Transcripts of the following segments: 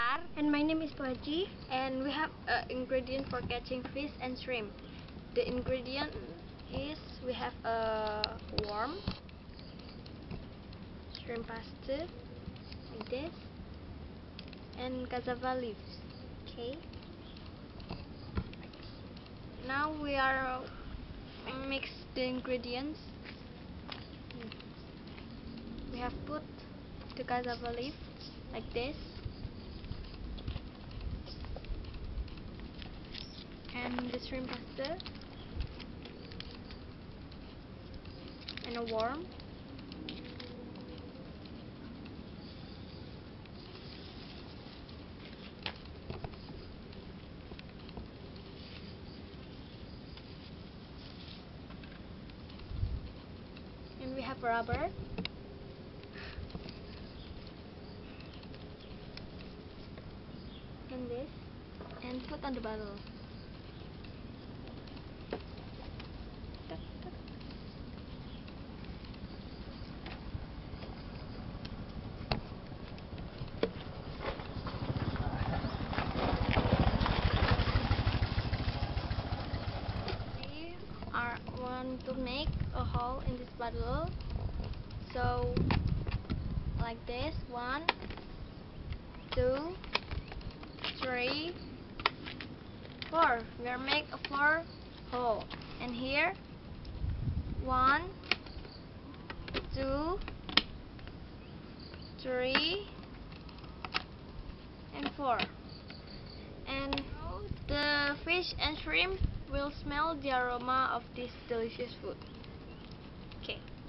Pilar. And my name is Poji. And we have uh, ingredient for catching fish and shrimp. The ingredient is we have a worm, shrimp pasta, like this, and cassava leaves. Okay. Now we are uh, mix the ingredients. We have put the cassava leaf like this. And the shrimp pasta. And a worm. And we have rubber. And this. And put on the bottle. Tuck, tuck. We are want to make a hole in this bottle. So like this, one, two, three, four. We are make a four hole. And here, one, two, three, and four. And the fish and shrimp will smell the aroma of this delicious food. Okay.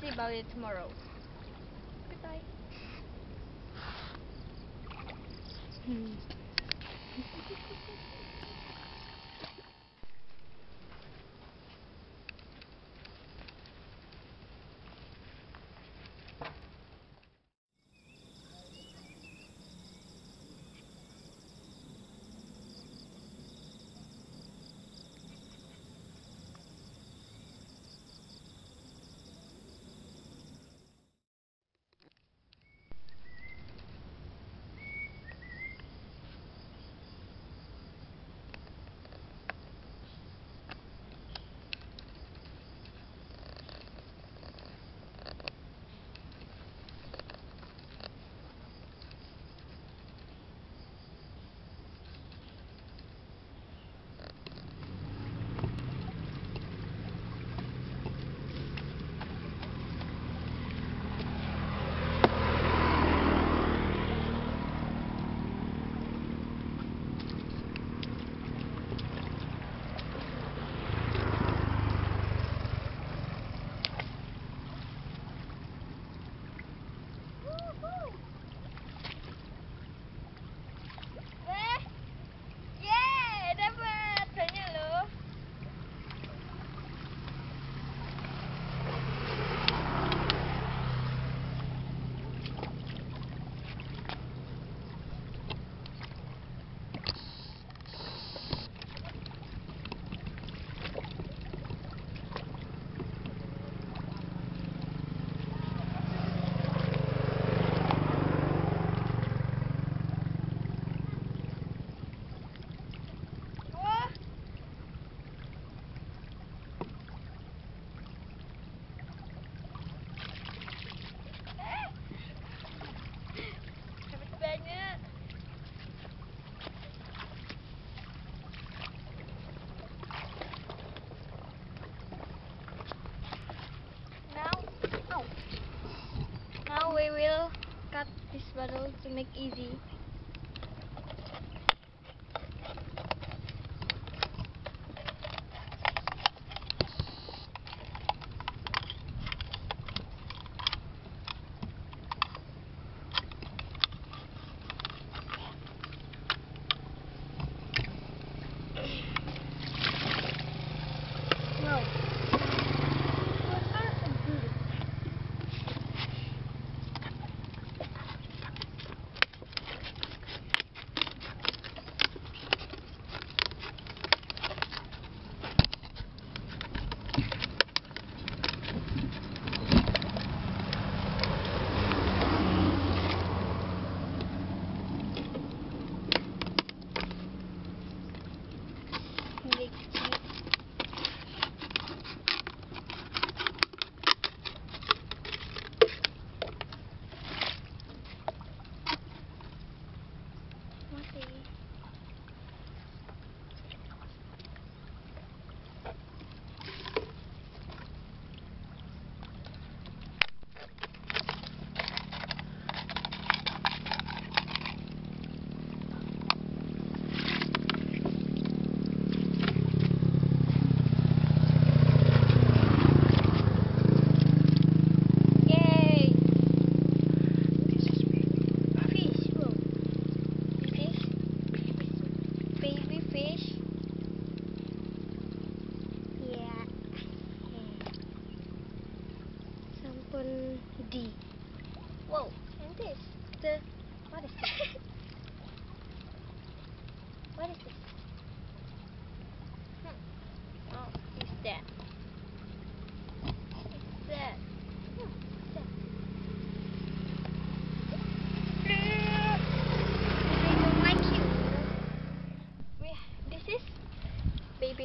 See about it tomorrow. Goodbye. Hmm. To make easy.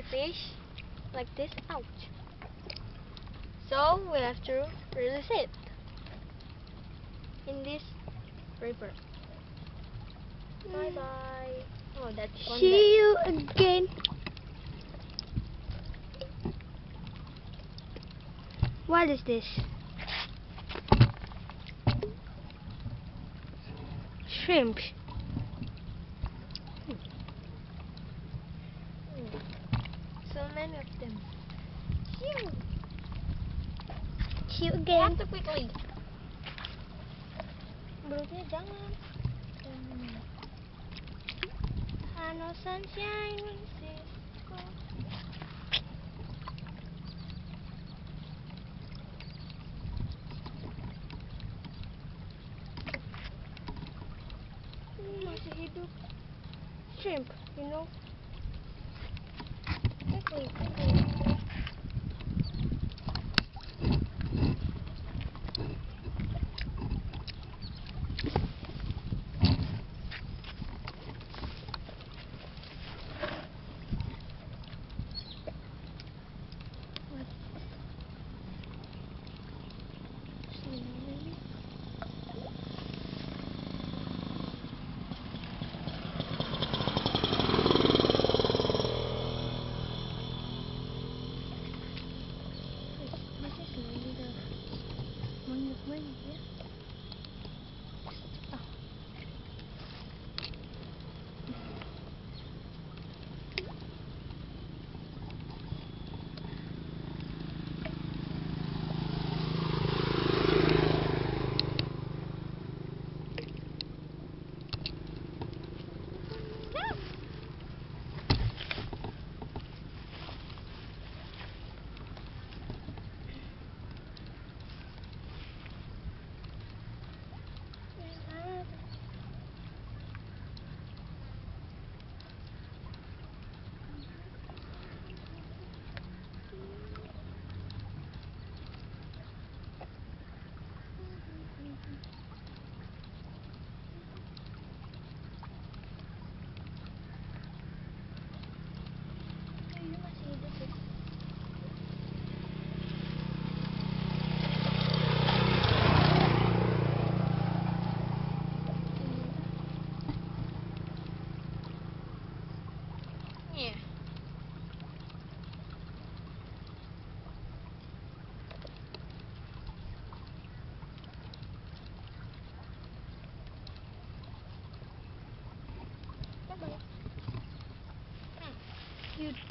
Fish, like this. Ouch. So we have to release it in this river. Bye bye. Oh, that's one See you again. What is this? Shrimp. So many of them. Phew. See you We again. have to quickly. Belutnya jangan. Hmm. Hano sunshine when Cisco. Hmm, Masih hidup. Shrimp, you know. Quickly, quickly.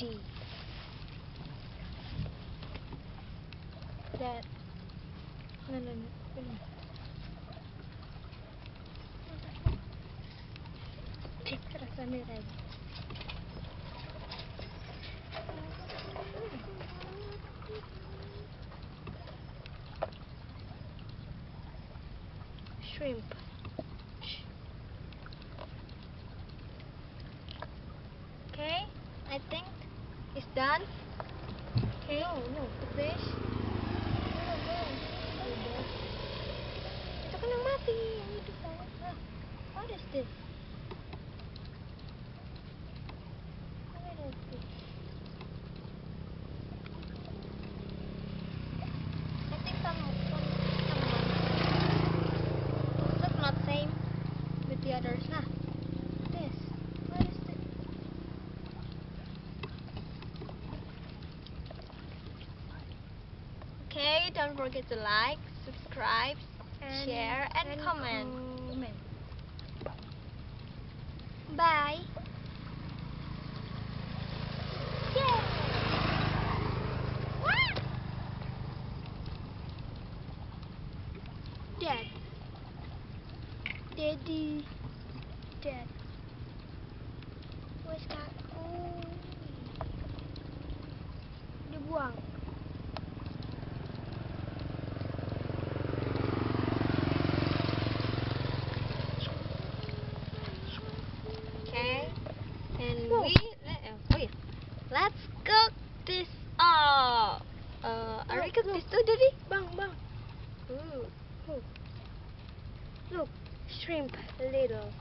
Cutie. That. No, no, no. no. Lagi. Shrimp. Okay, I think it's done. Okay. No, no. The fish. Itu kan yang mati. Yang hidup banget. Nah, what is this? What is this? I think some some some look not same with the others. Nah, this. What is this? Okay, don't forget to like, subscribe, share, and, comment. comment. Bye. Dad. Daddy. Dad. Where's that? Oh. Dia buang. Okay. And Whoa. we let, oh yeah. Let's cook this up. Uh, are we cook this too, Daddy? Bang, bang. Ooh. Look. Look. Shrimp. Little.